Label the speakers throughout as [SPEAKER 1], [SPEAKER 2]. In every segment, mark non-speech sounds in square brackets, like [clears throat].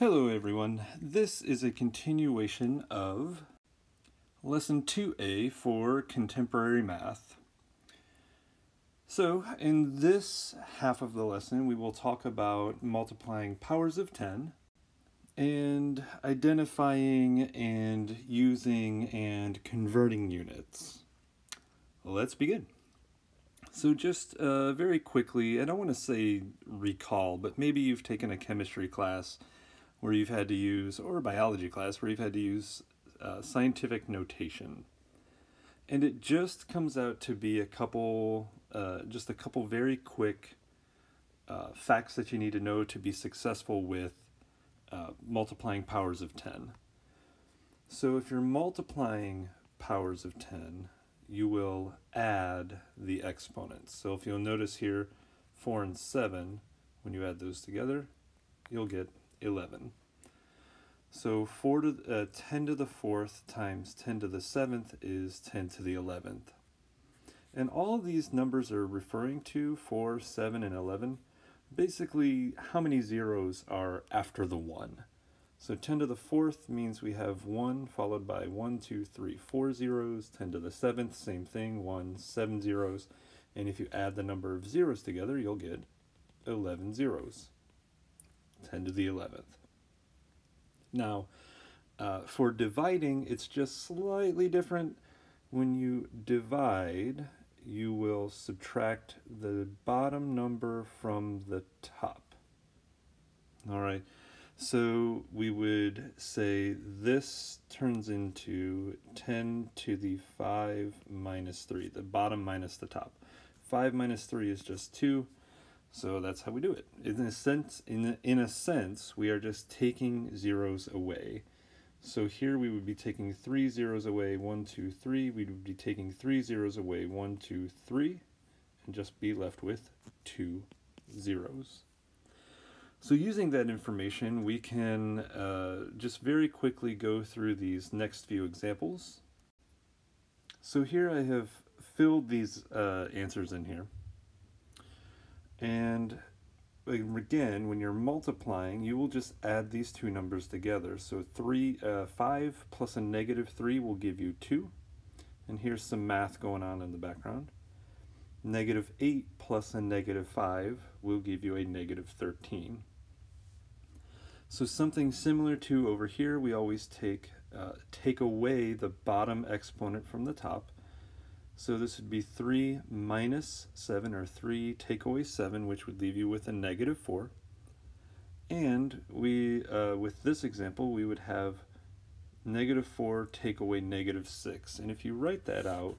[SPEAKER 1] Hello everyone, this is a continuation of Lesson 2A for Contemporary Math. So in this half of the lesson we will talk about multiplying powers of 10 and identifying and using and converting units. Let's begin. So just uh, very quickly, I don't want to say recall, but maybe you've taken a chemistry class where you've had to use, or biology class where you've had to use uh, scientific notation. And it just comes out to be a couple, uh, just a couple very quick uh, facts that you need to know to be successful with uh, multiplying powers of 10. So if you're multiplying powers of 10, you will add the exponents. So if you'll notice here, 4 and 7, when you add those together, you'll get 11. So 4 to, uh, 10 to the 4th times 10 to the 7th is 10 to the 11th. And all of these numbers are referring to 4, 7, and 11, basically how many zeros are after the 1. So 10 to the 4th means we have 1 followed by 1, 2, 3, 4 zeros. 10 to the 7th, same thing, 1, 7 zeros. And if you add the number of zeros together, you'll get 11 zeros. 10 to the 11th. Now, uh, for dividing, it's just slightly different. When you divide, you will subtract the bottom number from the top. All right, so we would say this turns into 10 to the 5 minus 3, the bottom minus the top. 5 minus 3 is just 2. So that's how we do it. In a sense, in a, in a sense, we are just taking zeros away. So here we would be taking three zeros away, one, two, three. We would be taking three zeros away, one, two, three, and just be left with two zeros. So using that information, we can uh, just very quickly go through these next few examples. So here I have filled these uh, answers in here. And again, when you're multiplying, you will just add these two numbers together. So three, uh, 5 plus a negative 3 will give you 2. And here's some math going on in the background. Negative 8 plus a negative 5 will give you a negative 13. So something similar to over here, we always take, uh, take away the bottom exponent from the top. So this would be 3 minus 7, or 3 take away 7, which would leave you with a negative 4. And we, uh, with this example, we would have negative 4 take away negative 6. And if you write that out,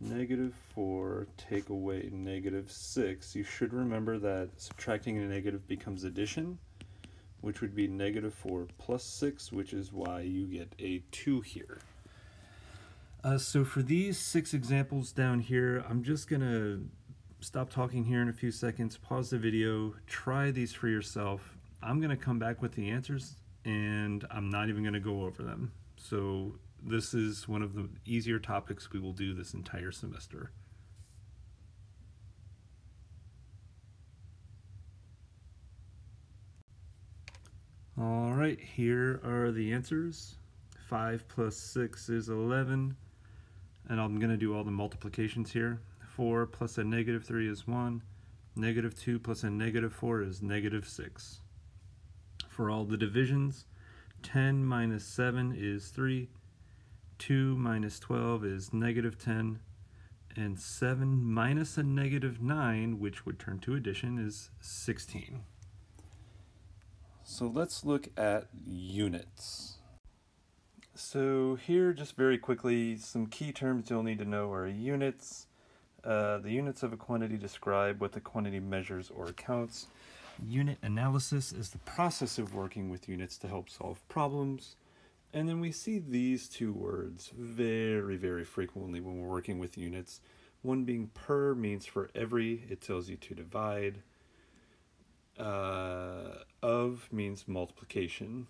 [SPEAKER 1] negative 4 take away negative 6, you should remember that subtracting a negative becomes addition, which would be negative 4 plus 6, which is why you get a 2 here. Uh, so for these six examples down here, I'm just gonna stop talking here in a few seconds, pause the video, try these for yourself. I'm gonna come back with the answers and I'm not even gonna go over them. So this is one of the easier topics we will do this entire semester. All right, here are the answers. 5 plus 6 is 11 and I'm going to do all the multiplications here. 4 plus a negative 3 is 1. Negative 2 plus a negative 4 is negative 6. For all the divisions, 10 minus 7 is 3. 2 minus 12 is negative 10. And 7 minus a negative 9, which would turn to addition, is 16. So let's look at units. So here, just very quickly, some key terms you'll need to know are units. Uh, the units of a quantity describe what the quantity measures or counts. Unit analysis is the process of working with units to help solve problems. And then we see these two words very, very frequently when we're working with units. One being per means for every, it tells you to divide. Uh, of means multiplication.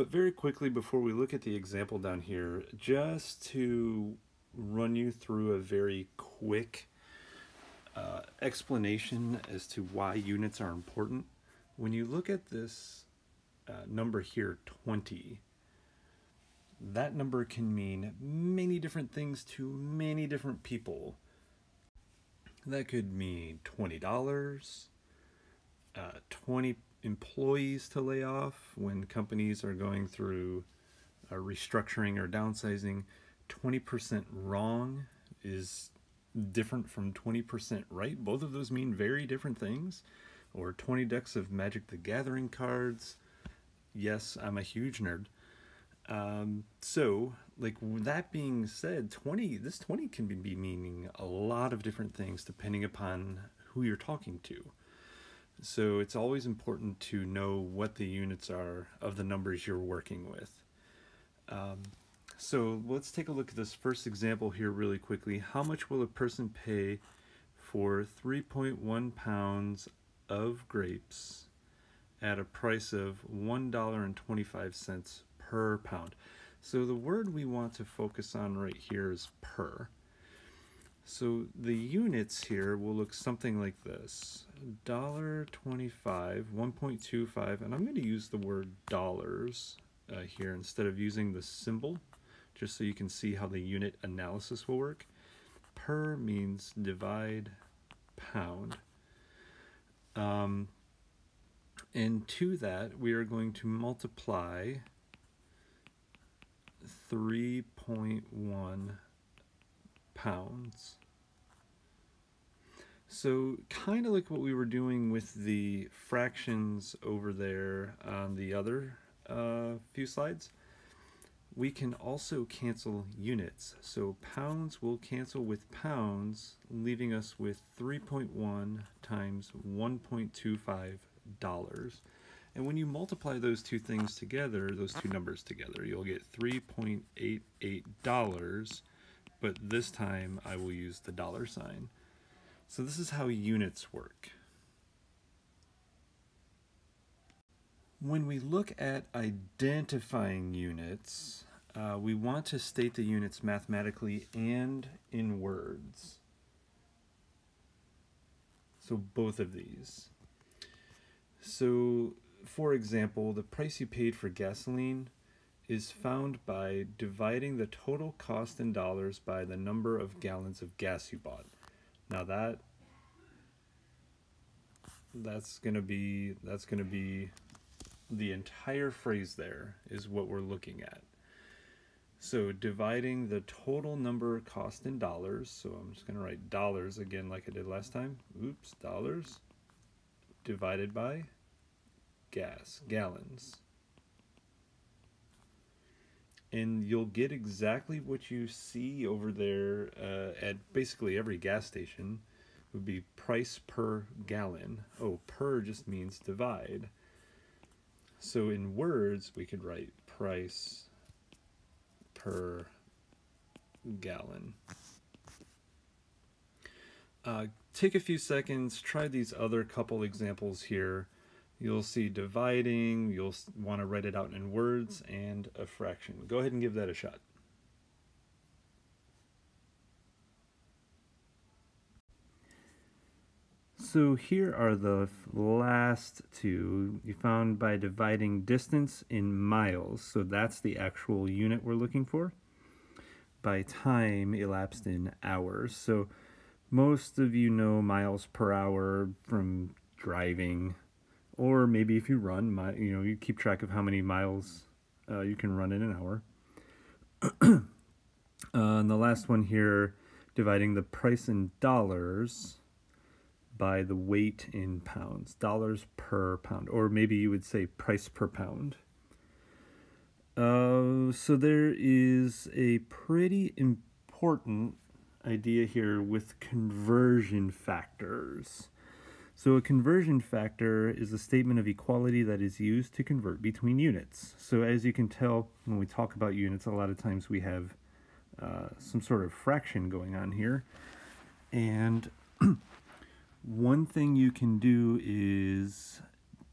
[SPEAKER 1] But very quickly before we look at the example down here, just to run you through a very quick uh, explanation as to why units are important. When you look at this uh, number here 20 that number can mean many different things to many different people that could mean $20 uh, 20 employees to lay off when companies are going through restructuring or downsizing 20% wrong is different from 20% right. Both of those mean very different things. Or 20 decks of magic the gathering cards. Yes i'm a huge nerd. Um, so like that being said 20 this 20 can be meaning a lot of different things depending upon who you're talking to so it's always important to know what the units are of the numbers you're working with. Um, so let's take a look at this first example here really quickly. How much will a person pay for 3.1 pounds of grapes at a price of $1.25 per pound? So the word we want to focus on right here is per. So the units here will look something like this. Dollar twenty-five, one point two five, and I'm going to use the word dollars uh, here instead of using the symbol, just so you can see how the unit analysis will work. Per means divide pound. Um, and to that, we are going to multiply 3.1 pounds. So kind of like what we were doing with the fractions over there on the other uh, few slides, we can also cancel units. So pounds will cancel with pounds, leaving us with 3.1 times 1.25 dollars. And when you multiply those two things together, those two numbers together, you'll get $3.88, but this time I will use the dollar sign. So this is how units work. When we look at identifying units, uh, we want to state the units mathematically and in words. So both of these. So for example, the price you paid for gasoline is found by dividing the total cost in dollars by the number of gallons of gas you bought. Now that that's gonna be that's gonna be the entire phrase there is what we're looking at. So dividing the total number cost in dollars, so I'm just gonna write dollars again like I did last time. Oops, dollars divided by gas, gallons. And you'll get exactly what you see over there uh, at basically every gas station would be price per gallon. Oh, per just means divide. So in words, we could write price per gallon. Uh, take a few seconds, try these other couple examples here. You'll see dividing, you'll want to write it out in words, and a fraction. Go ahead and give that a shot. So here are the last two you found by dividing distance in miles. So that's the actual unit we're looking for. By time elapsed in hours. So most of you know miles per hour from driving or maybe if you run, you know, you keep track of how many miles uh, you can run in an hour. [clears throat] uh, and the last one here, dividing the price in dollars by the weight in pounds, dollars per pound, or maybe you would say price per pound. Uh, so there is a pretty important idea here with conversion factors. So a conversion factor is a statement of equality that is used to convert between units. So as you can tell, when we talk about units, a lot of times we have uh, some sort of fraction going on here. And [clears throat] one thing you can do is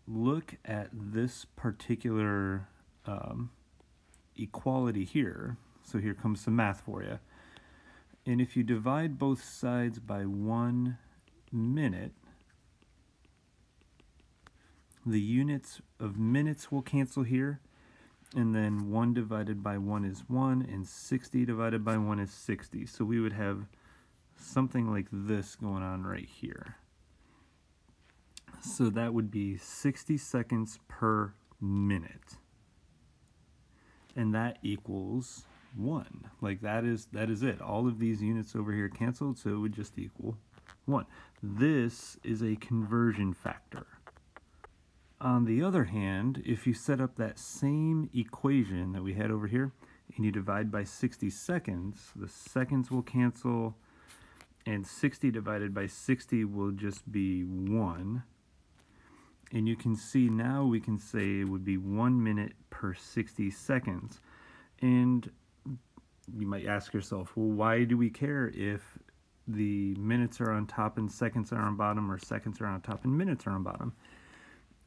[SPEAKER 1] look at this particular um, equality here. So here comes some math for you. And if you divide both sides by one minute, the units of minutes will cancel here, and then 1 divided by 1 is 1, and 60 divided by 1 is 60. So we would have something like this going on right here. So that would be 60 seconds per minute. And that equals 1. Like that is that is it. All of these units over here canceled, so it would just equal 1. This is a conversion factor. On the other hand, if you set up that same equation that we had over here, and you divide by 60 seconds, the seconds will cancel, and 60 divided by 60 will just be 1. And you can see now we can say it would be 1 minute per 60 seconds. And you might ask yourself, well, why do we care if the minutes are on top and seconds are on bottom or seconds are on top and minutes are on bottom?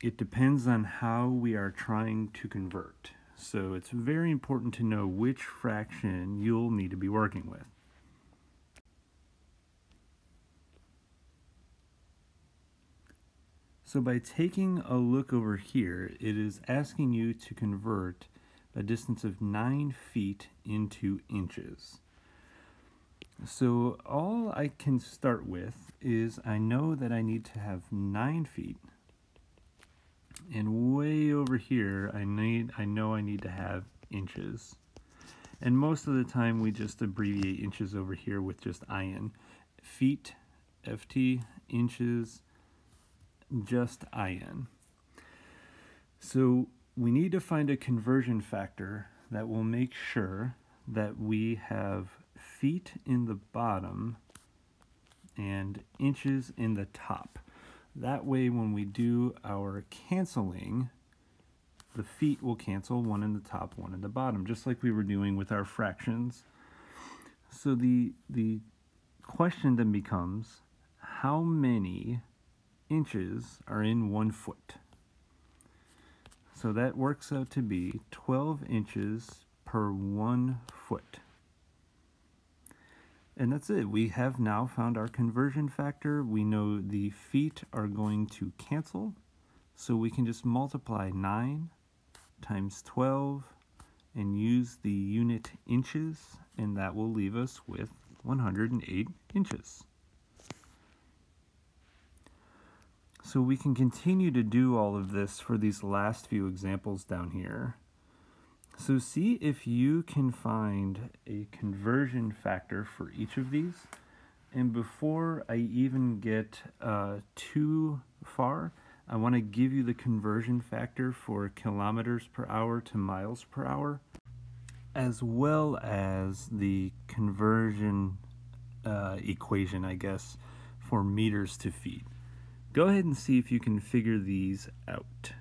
[SPEAKER 1] It depends on how we are trying to convert. So it's very important to know which fraction you'll need to be working with. So by taking a look over here, it is asking you to convert a distance of 9 feet into inches. So all I can start with is I know that I need to have 9 feet and way over here I need I know I need to have inches. And most of the time we just abbreviate inches over here with just IN feet FT inches just IN so we need to find a conversion factor that will make sure that we have feet in the bottom and inches in the top that way, when we do our canceling, the feet will cancel one in the top, one in the bottom, just like we were doing with our fractions. So the, the question then becomes, how many inches are in one foot? So that works out to be 12 inches per one foot. And that's it. We have now found our conversion factor. We know the feet are going to cancel. So we can just multiply 9 times 12 and use the unit inches. And that will leave us with 108 inches. So we can continue to do all of this for these last few examples down here. So see if you can find a conversion factor for each of these. And before I even get uh, too far, I want to give you the conversion factor for kilometers per hour to miles per hour, as well as the conversion uh, equation, I guess, for meters to feet. Go ahead and see if you can figure these out.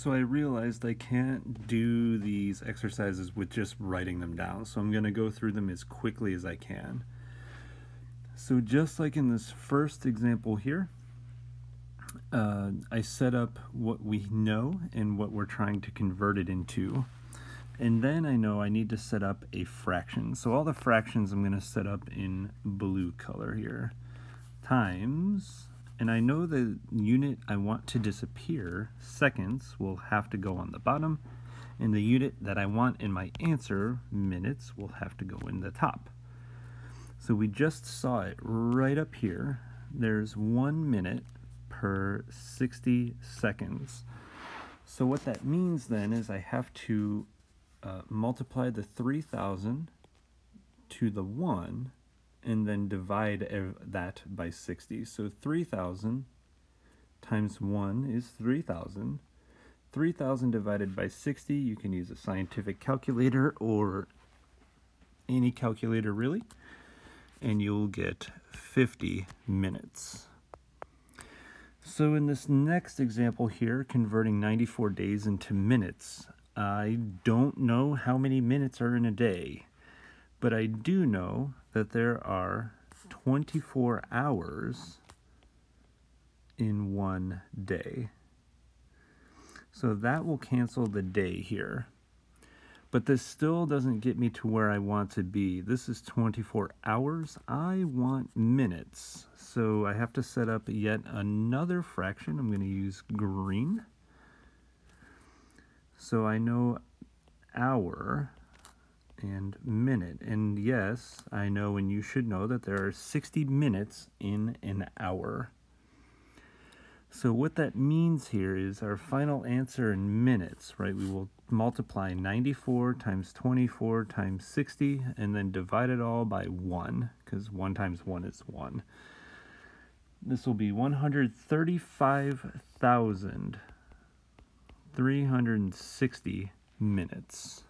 [SPEAKER 1] So I realized I can't do these exercises with just writing them down, so I'm going to go through them as quickly as I can. So just like in this first example here, uh, I set up what we know and what we're trying to convert it into. And then I know I need to set up a fraction. So all the fractions I'm going to set up in blue color here. Times and I know the unit I want to disappear, seconds, will have to go on the bottom, and the unit that I want in my answer, minutes, will have to go in the top. So we just saw it right up here. There's one minute per 60 seconds. So what that means then is I have to uh, multiply the 3,000 to the 1 and then divide that by 60. So 3,000 times 1 is 3,000. 3,000 divided by 60, you can use a scientific calculator or any calculator really, and you'll get 50 minutes. So in this next example here, converting 94 days into minutes, I don't know how many minutes are in a day, but I do know that there are 24 hours in one day. So that will cancel the day here. But this still doesn't get me to where I want to be. This is 24 hours. I want minutes. So I have to set up yet another fraction. I'm going to use green. So I know hour and minute. And yes, I know and you should know that there are 60 minutes in an hour. So what that means here is our final answer in minutes, right? We will multiply 94 times 24 times 60 and then divide it all by 1 because 1 times 1 is 1. This will be 135,360 minutes.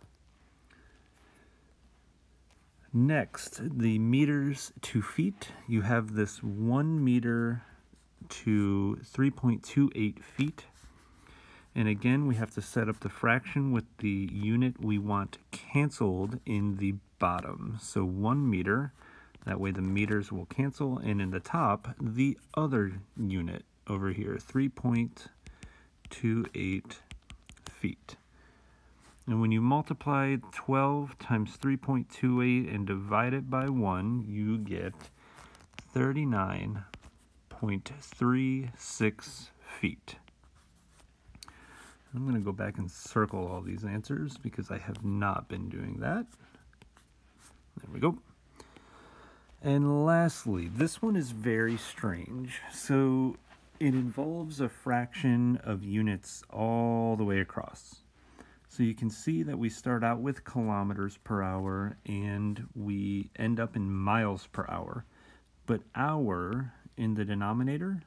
[SPEAKER 1] Next, the meters to feet. You have this 1 meter to 3.28 feet. And again, we have to set up the fraction with the unit we want canceled in the bottom. So 1 meter, that way the meters will cancel. And in the top, the other unit over here, 3.28 feet. And when you multiply 12 times 3.28 and divide it by 1, you get 39.36 feet. I'm going to go back and circle all these answers because I have not been doing that. There we go. And lastly, this one is very strange. So it involves a fraction of units all the way across. So you can see that we start out with kilometers per hour and we end up in miles per hour. But hour in the denominator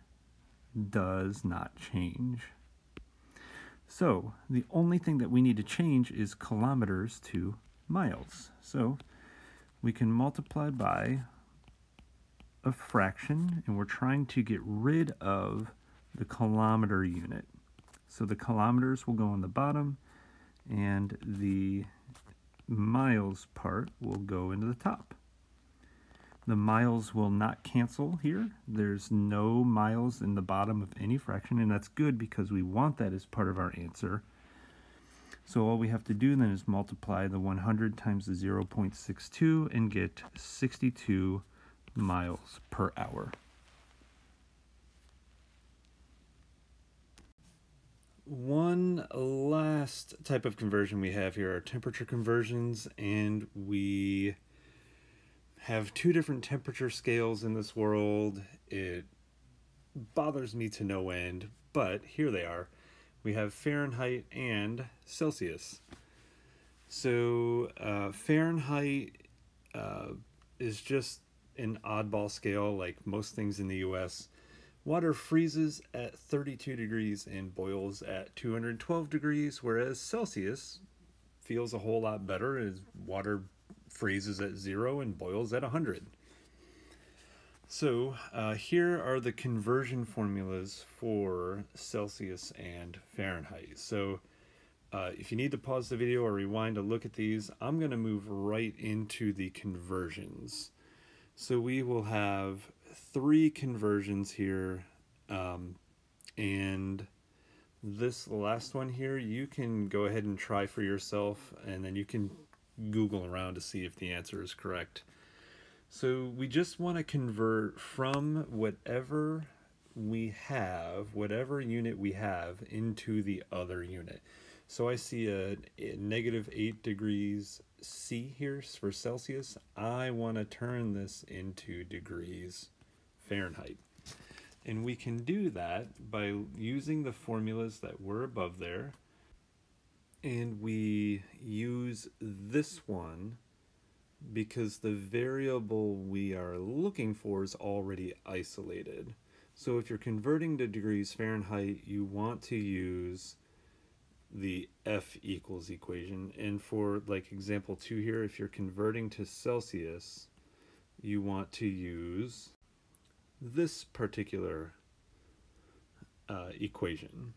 [SPEAKER 1] does not change. So the only thing that we need to change is kilometers to miles. So we can multiply by a fraction and we're trying to get rid of the kilometer unit. So the kilometers will go on the bottom and the miles part will go into the top. The miles will not cancel here. There's no miles in the bottom of any fraction, and that's good because we want that as part of our answer. So all we have to do then is multiply the 100 times the 0.62 and get 62 miles per hour. One last type of conversion we have here are temperature conversions, and we have two different temperature scales in this world. It bothers me to no end, but here they are. We have Fahrenheit and Celsius. So, uh, Fahrenheit uh, is just an oddball scale, like most things in the US. Water freezes at 32 degrees and boils at 212 degrees, whereas Celsius feels a whole lot better as water freezes at zero and boils at 100. So uh, here are the conversion formulas for Celsius and Fahrenheit. So uh, if you need to pause the video or rewind to look at these, I'm going to move right into the conversions. So we will have three conversions here. Um, and this last one here, you can go ahead and try for yourself, and then you can Google around to see if the answer is correct. So we just want to convert from whatever we have, whatever unit we have, into the other unit. So I see a, a negative 8 degrees C here for Celsius. I want to turn this into degrees Fahrenheit. And we can do that by using the formulas that were above there. And we use this one because the variable we are looking for is already isolated. So if you're converting to degrees Fahrenheit, you want to use the F equals equation. And for like example two here, if you're converting to Celsius, you want to use this particular uh, equation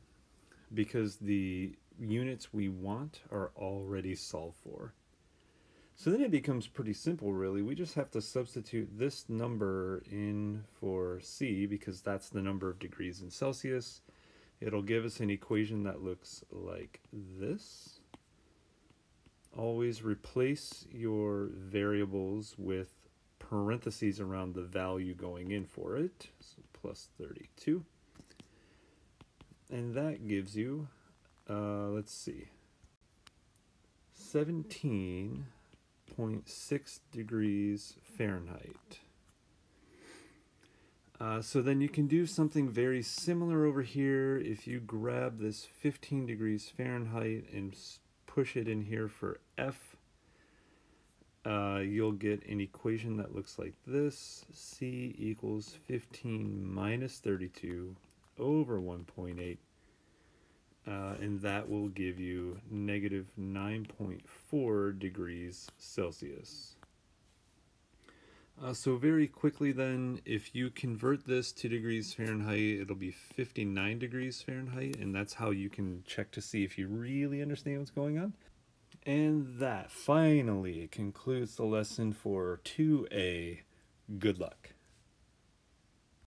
[SPEAKER 1] because the units we want are already solved for. So then it becomes pretty simple really. We just have to substitute this number in for C because that's the number of degrees in Celsius. It'll give us an equation that looks like this. always replace your variables with parentheses around the value going in for it. So plus 32. And that gives you, uh, let's see, 17.6 degrees Fahrenheit. Uh, so then you can do something very similar over here. If you grab this 15 degrees Fahrenheit and push it in here for F, uh, you'll get an equation that looks like this. C equals 15 minus 32 over 1.8. Uh, and that will give you negative 9.4 degrees Celsius. Uh, so very quickly then, if you convert this to degrees Fahrenheit, it'll be 59 degrees Fahrenheit, and that's how you can check to see if you really understand what's going on. And that finally concludes the lesson for 2A. Good luck.